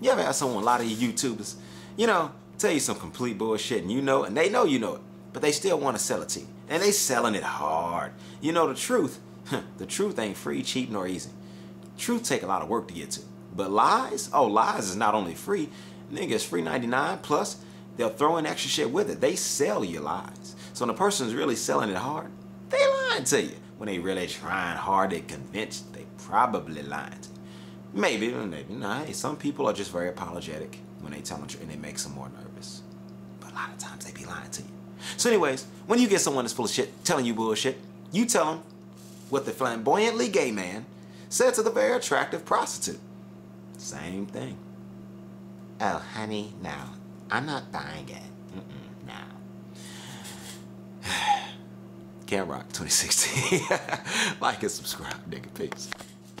You ever have someone, a lot of you YouTubers, you know, tell you some complete bullshit and you know and they know you know it, but they still want to sell it to you. And they selling it hard. You know the truth, the truth ain't free, cheap, nor easy. Truth take a lot of work to get to. But lies, oh, lies is not only free, nigga, it's free 99 plus they'll throw in extra shit with it. They sell your lies. So when the person's really selling it hard, they lying to you. When they really trying hard to convince, they probably lying to you. Maybe, maybe not. Some people are just very apologetic when they tell them and they make some more nervous. But a lot of times they be lying to you. So anyways, when you get someone that's full of shit telling you bullshit, you tell them what the flamboyantly gay man said to the very attractive prostitute. Same thing. Oh, honey, no. I'm not buying it. Mm-mm, no. Kam Rock 2016. like and subscribe, nigga. Peace.